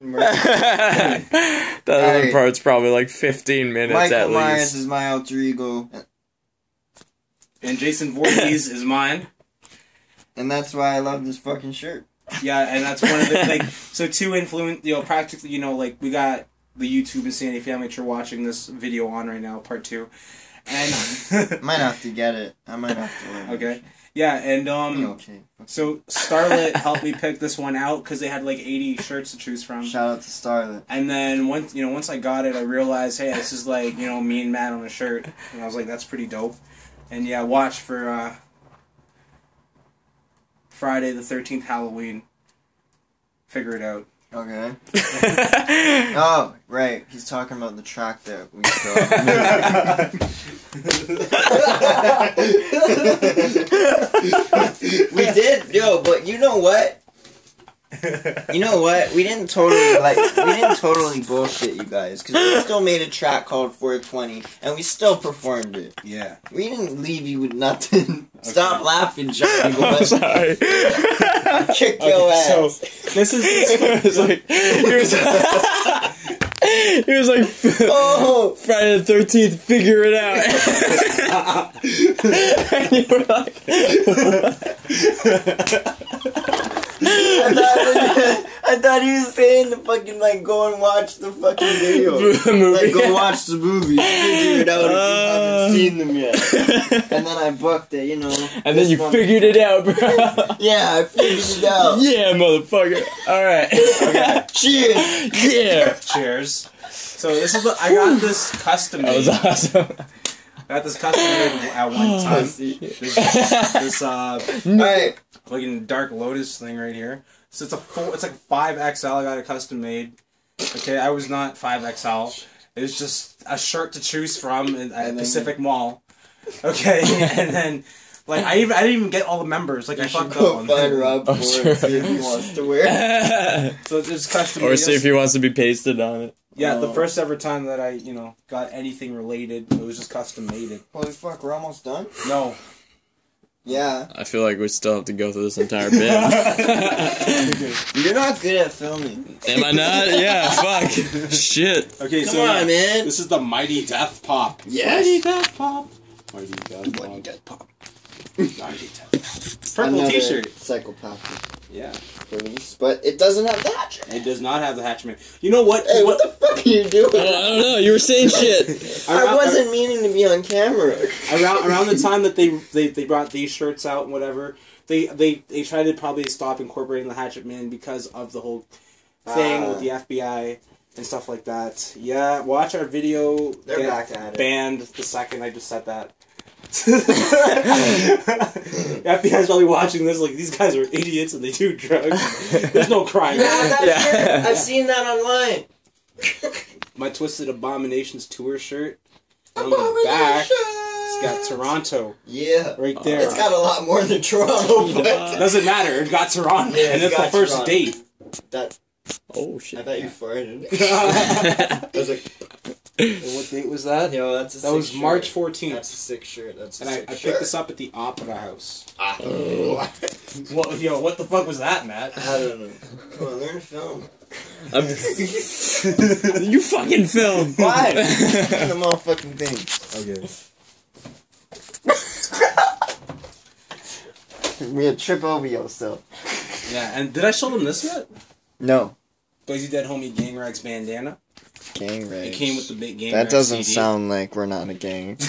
that other Alright. part's probably like 15 minutes Michael at Myers is my alter ego, And Jason Voorhees is mine. and that's why I love this fucking shirt. Yeah, and that's one of the like so two influence you know practically you know like we got the YouTube Insanity family that you're watching this video on right now, part two. And Might have to get it. I might have to. Learn Okay. Yeah, and um Okay. so Starlet helped me pick this one out because they had like 80 shirts to choose from. Shout out to Starlet. And then once you know, once I got it, I realized, hey, this is like you know me and Matt on a shirt, and I was like, that's pretty dope. And yeah, watch for uh, Friday the Thirteenth Halloween. Figure it out. Okay. Oh, right. He's talking about the track that we filmed. we did, yo, but you know what? You know what? We didn't totally like. We didn't totally bullshit you guys because we still made a track called 420 and we still performed it. Yeah. We didn't leave you with nothing. Stop laughing, Johnny. I'm sorry. Kick your ass. so this is It was like, was, he was like, oh, Friday the 13th, figure it out. and you were like, I thought, I thought he was saying to fucking like go and watch the fucking video. movie. Like go watch the movie, figure it out if you Uh. haven't seen them yet. And then I booked it, you know. and then you one- figured it out, bro. Yeah, I figured it out. yeah, motherfucker. Alright. Okay. Cheers. yeah. cheers. So this is the, I got this custom That was awesome. I got this custom made at one time. This, this uh Alright, fucking Dark Lotus thing right here. So it's a full, it's like five XL. I got a custom made. Okay, I was not five XL. It was just a shirt to choose from in, at And then- Pacific Mall. Okay, and then like I even I didn't even get all the members. Like I you should fucked go up on find Rob Oh, sure. see if he wants to wear it. So it's custom. or see if he wants to be pasted on it. Yeah, the Oh. first ever time that I you know got anything related, it was just custom made. It Holy fuck, we're almost done? no. Yeah. I feel like we still have to go through this entire bit. You're not good at filming. Am I not? Yeah, fuck. Shit. Okay, Come so on, yeah, man. this is the Mighty Death Pop. Yes. Mighty Death Pop. Mighty Death Pop. Mighty Death Pop. Mighty Death. Pop. Purple T-shirt. Psychopathic Yeah. police, but it doesn't have the hatchet. It does not have the hatchment. You know what? Hey, what the fuck are you doing? I don't know. You were saying shit. I wasn't meaning to be on camera. around around the time that they, they they brought these shirts out and whatever, they they they tried to probably stop incorporating the Hatchet Man because of the whole thing Ah. with the FBI and stuff like that. Yeah, watch our video. They're back at it. Banned the second I just said that. FBI's probably watching this like these guys are idiots and they do drugs. There's no crime. You have Yeah. shirt? I've seen that online. My Twiztid Abominationz tour shirt. On the back, it's got Toronto Yeah. right there. It's got a lot more than Toronto, but Doesn't matter. It got Toronto, Yeah, and it's it's the first Toronto. date. that Oh shit. I shit. thought you farted. I was like, what date was that? yo, that's a That sick was shirt. March fourteenth, That's a sick shirt. That's a and I, sick I shirt. picked this up at the Opera House. Ah. What, yo, what the fuck was that, Matt? I don't know. Come on, learn to film. I'm- you fucking film. Why? the motherfucking thing. Okay. We had trip over yourself. Yeah, and did I show them this yet? No. Boise Dead Homie Gang Rags bandana. Gang It came with the big gang. that Rags doesn't CD. sound like we're not in a gang.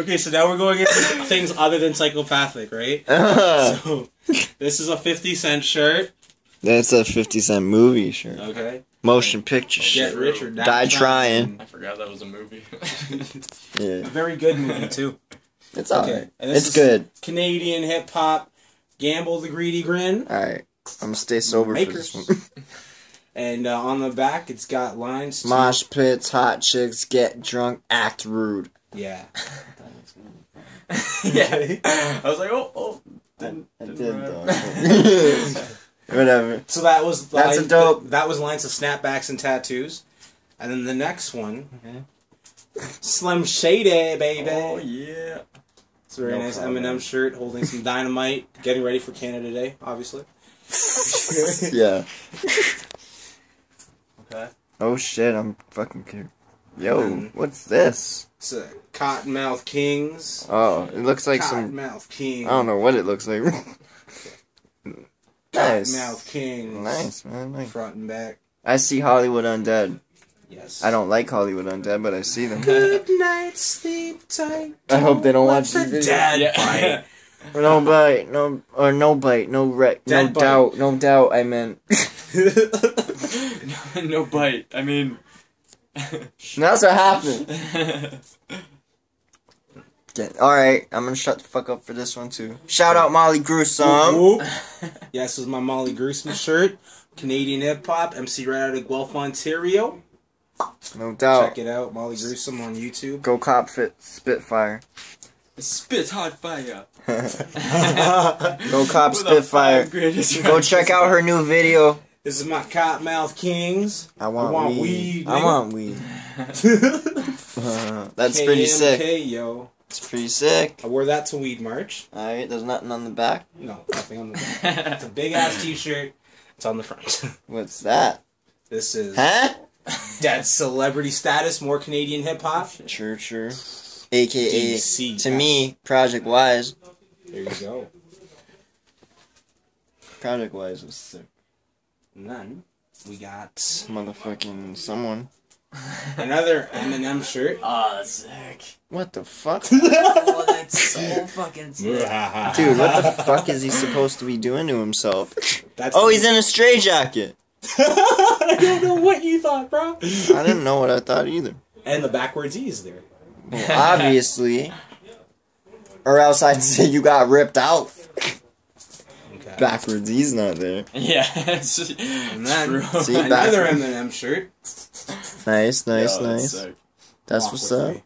Okay, so now we're going into things other than psychopathic, right? Uh-huh. So this is a fifty cent shirt. That's a 50 cent movie shirt. Okay, Motion picture get shit. rich or die, Die trying. I forgot that was a movie. Yeah. A very good movie too. It's Okay, alright. and this It's is- good. Canadian hip hop, Gamble the Greedy Grin, Alright. I'm gonna stay sober Makers. for this one. and uh, on the back it's got lines. to- Mosh pits, hot chicks, get drunk, act rude. Yeah. yeah. I was like, oh, oh. Didn't, I did though. Whatever. So that was That's a lines- dope- That was lines of snapbacks and tattoos, and then the next one, Slim Shady, baby. Oh yeah. It's a very No nice problem. Eminem shirt, holding some dynamite, getting ready for Canada Day, obviously. yeah. Okay. Oh shit, I'm fucking curious. Yo, Mm. what's this? It's a Kottonmouth Kings. Oh, it looks like some. Kottonmouth Kings. I don't know what it looks like. nice. Kottonmouth Kings. Nice, man. Nice. Front and back. I see Hollywood Undead. Yes. I don't like Hollywood Undead, but I see them. Good night, sleep tight. I hope they don't watch Let this the video. dad bite. No bite, no or no bite, no wreck, no bite. doubt, no doubt. I meant. no bite. I mean. That's what happened. All right, I'm gonna shut the fuck up for this one too. Shout out Molly Gruesome. Whoop, whoop. Yeah, this is my Molly Gruesome shirt. Canadian hip hop, MC right out of Guelph, Ontario. No doubt. Check it out, Molly Gruesome on YouTube. Go cop fit Spitfire. Spit hot fire. Go cop Spitfire. Go check out her new video. This is my Kottonmouth Kings. I want, want weed. weed, I want weed. That's pretty sick. KMK, yo. It's pretty sick. I wore that to Weed March. Alright, there's nothing on the back. No, nothing on the back. It's a big ass t shirt. It's on the front. What's that? this is Huh? Dead Celebrity Status, more Canadian hip hop. True, true. AKA, DC. to me, Project Wise. There you go. Project Wise was sick. And then we got Motherfucking someone. another Eminem shirt. Oh, that's sick. What the fuck? Oh, that's so fucking sick. Dude, what the fuck is he supposed to be doing to himself? That's Oh, he's in a stray jacket. I don't know what you thought, bro. I didn't know what I thought either. And the backwards E is there. Well, obviously. Or else I'd say you got ripped out. Okay. Backwards, he's not there. Yeah. It's And then true. See, another back- Eminem shirt. Nice, nice, Yo, that's nice. sick. That's what's up. me.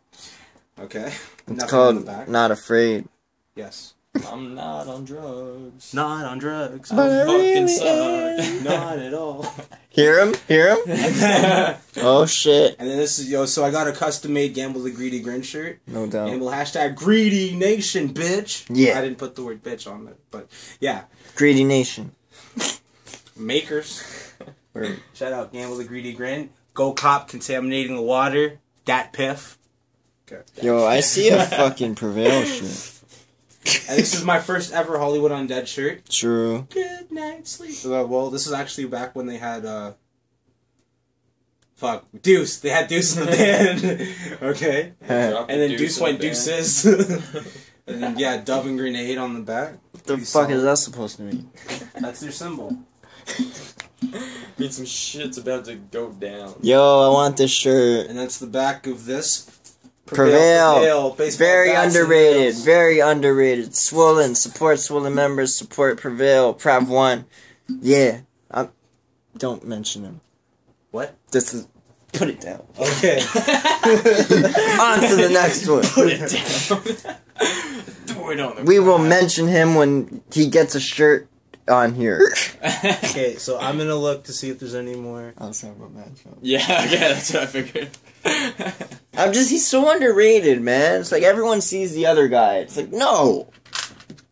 Okay. It's Nothing called. Not Afraid. Yes. I'm not on drugs. Not on drugs. But I fucking really suck. am. Not at all. Hear him? Hear him? Oh shit. And then this is yo. So I got a custom made Gamble the Greedy Grin shirt. No doubt. Gamble hashtag Greedy Nation, bitch. Yeah. I didn't put the word bitch on it, but yeah. Greedy Nation. Makers. Word. Shout out Gamble the Greedy Grin. Go cop contaminating the water. DatPiff. Yo, I see a fucking Prevail shit. And this is my first ever Hollywood Undead shirt. True. Good night, sleep. Uh, well, this is actually back when they had uh Fuck, Deuce. They had Deuce in the band. okay. And then the Deuce in went the deuces. and then yeah, Dove and Grenade on the back. What the Pretty fuck is that supposed to mean? That's their symbol. Means some shit's about to go down. Yo, I want this shirt. And that's the back of this. Prevail. baseball Very underrated. Very underrated. Swollen. Support Swollen members. Support Prevail. Prav one. Yeah. i don't mention him. What? This is. Put it down. Okay. On to the next one. Put it down. Throw it on the We will mention him when he gets a shirt on here. okay, so I'm gonna look to see if there's any more. I'll talk about matchup. Yeah, okay, that's what I figured. I'm just, he's so underrated, man. It's like everyone sees the other guy. It's like, no.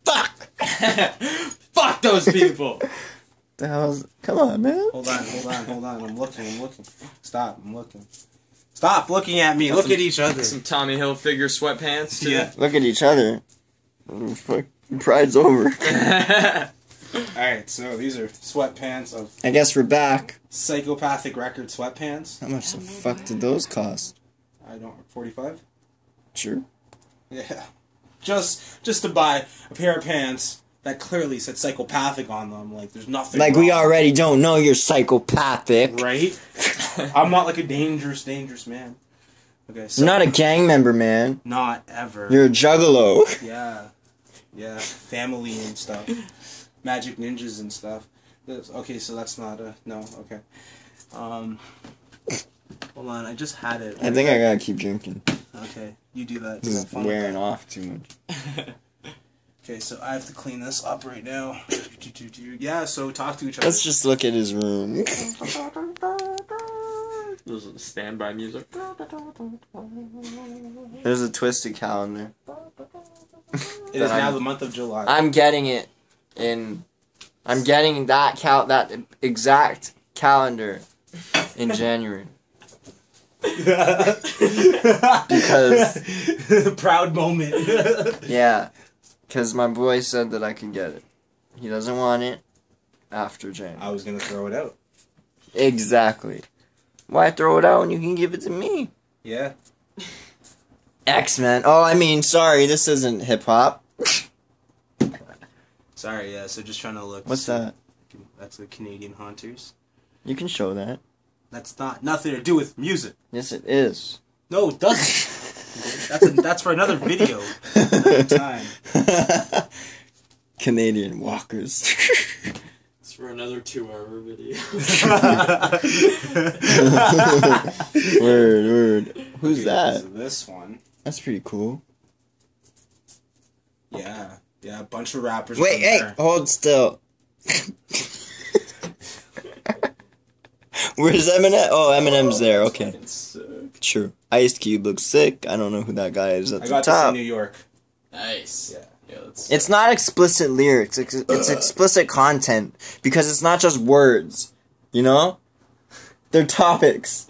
Fuck. Fuck those people. The hell's, come on, man. Hold on, hold on, hold on. I'm looking, I'm looking. Stop, I'm looking. Stop looking at me. Look at each other. Some Tommy Hilfiger sweatpants. Too. Yeah. Look at each other. Fuck. Pride's over. Alright, so these are sweatpants of I guess we're back. Psychopathic Record sweatpants. How much the fuck did those cost? I don't 45? Sure. Yeah. Just just to buy a pair of pants that clearly said psychopathic on them. Like there's nothing Like we already don't know you're psychopathic. Right? I'm not like a dangerous, dangerous man. Okay, so You're not a gang member, man. not ever. You're a juggalo. Yeah. Yeah. Family and stuff. Magic ninjas and stuff. Okay, so that's not a no, okay. Um Hold on, I just had it. I think I gotta keep drinking. Okay, you do that. This Have is wearing that. off too much. Okay, so I have to clean this up right now. Yeah, so talk to each other. Let's just look at his room. This is standby music. There's a Twiztid calendar. It is Then is now the month of July. I'm getting it in. I'm getting that cal that exact calendar in January. Because proud moment. Yeah, because my boy said that I could get it. He doesn't want it after January. I was gonna throw it out. Exactly. Why throw it out when you can give it to me? Yeah. X Men. Oh, I mean, sorry, this isn't hip hop. Sorry. Yeah. So just trying to look. What's that? That's the Canadian Haunters. You can show that. That's not nothing to do with music. Yes, it is. No, it doesn't. that's a, that's for another video. Another time. Canadian walkers. It's for another two-hour video. word, word. Who's Okay, that? This one. That's pretty cool. Yeah. Yeah. A bunch of rappers. Wait, from hey, there. hold still. Where's Eminem? Oh, Eminem's oh, there. Okay, Fucking sick. true. Ice Cube looks sick. I don't know who that guy is at I the got this in top. New York. Nice. Yeah. Yeah, that's It's not explicit lyrics. It's, it's uh. explicit content because it's not just words. You know, they're topics.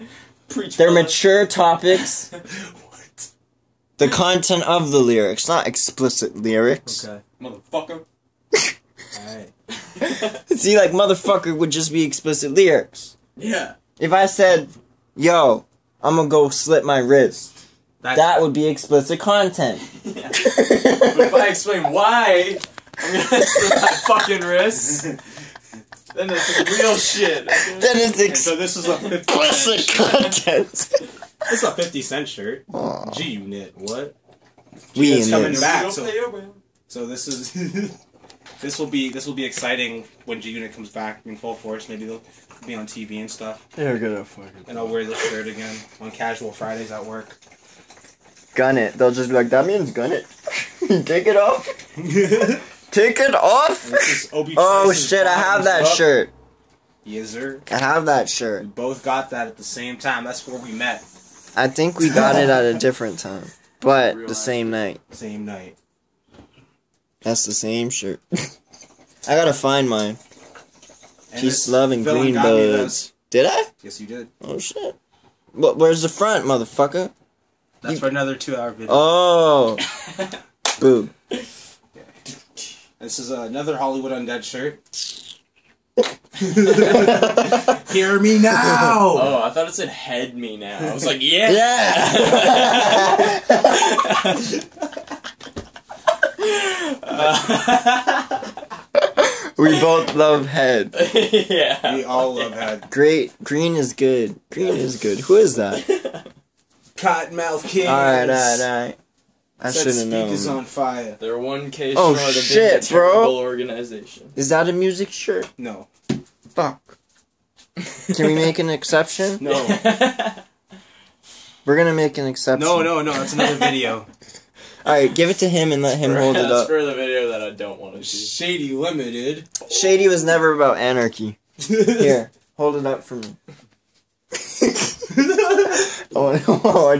preach. They're brother. mature topics. what? The content of the lyrics, not explicit lyrics. Okay. motherfucker. Alright. See, like motherfucker would just be explicit lyrics. Yeah. If I said, "Yo, I'm gonna go slit my wrist," That, that would be explicit content. yeah. But if I explain why I'm gonna slit my fucking wrist, then it's real shit. okay? That is And so this is a 50 explicit cent, content. this is a 50 cent shirt. Aw. G Unit. What? We It's in coming back. So- pay your bill. So this is this will be this will be exciting when G Unit comes back in full force. Maybe they'll be on TV and stuff. They're gonna fucking And I'll wear this shirt again on casual Fridays at work. gun it. They'll just be like, "That means gun it." Take it off. Take it off. And this is Obi Oh shit! I have that up. shirt. Yes, sir. I have that shirt. We both got that at the same time. That's where we met. I think we got it at a different time, but the same night. Same night. That's the same shirt. I gotta find mine. And Peace, love, and green got buds. Did I? Yes, you did. Oh shit. What? Where's the front, motherfucker? That's You- for another two-hour video. Oh, boo. This is another Hollywood Undead shirt. Hear me now. Oh, I thought it said head me now. I was like, yeah! yeah. we both love head. yeah. We all love head. Great. Green is good. Green is good. Who is that? Kottonmouth Kings. Alright, alright, alright. I Said should have speakers known. on fire. They're one case Oh, short of being shit, a bro. terrible organization. Is that a music shirt? No. Fuck. Can we make an exception? No. We're gonna make an exception. No, no, no. That's another video. Alright, give it to him and let him hold it That's up. for the video that I don't want to see. Shady Limited. Shady was never about anarchy. Here, hold it up for me. oh, oh,